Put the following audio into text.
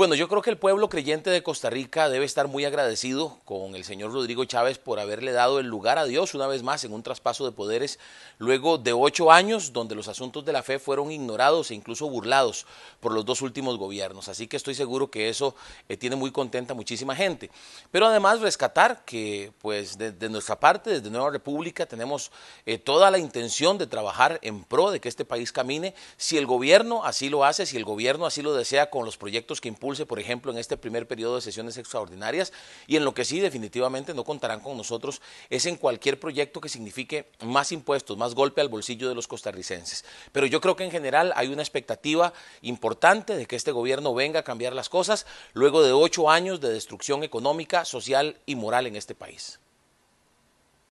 Bueno, yo creo que el pueblo creyente de Costa Rica debe estar muy agradecido con el señor Rodrigo Chávez por haberle dado el lugar a Dios una vez más en un traspaso de poderes luego de ocho años donde los asuntos de la fe fueron ignorados e incluso burlados por los dos últimos gobiernos. Así que estoy seguro que eso eh, tiene muy contenta muchísima gente. Pero además rescatar que pues de, nuestra parte, desde Nueva República, tenemos eh, toda la intención de trabajar en pro de que este país camine, si el gobierno así lo hace, si el gobierno así lo desea con los proyectos que por ejemplo, en este primer periodo de sesiones extraordinarias. Y en lo que sí definitivamente no contarán con nosotros es en cualquier proyecto que signifique más impuestos, más golpe al bolsillo de los costarricenses. Pero yo creo que en general hay una expectativa importante de que este gobierno venga a cambiar las cosas luego de ocho años de destrucción económica, social y moral en este país.